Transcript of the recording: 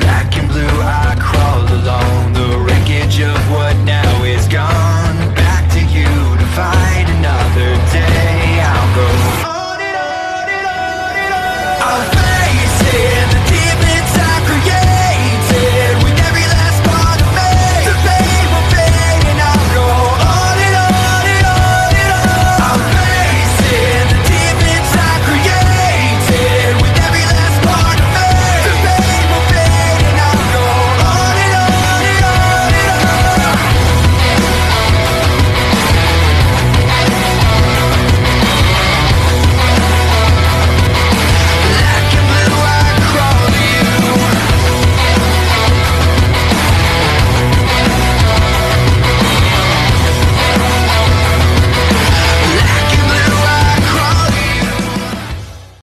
black and blue I cry.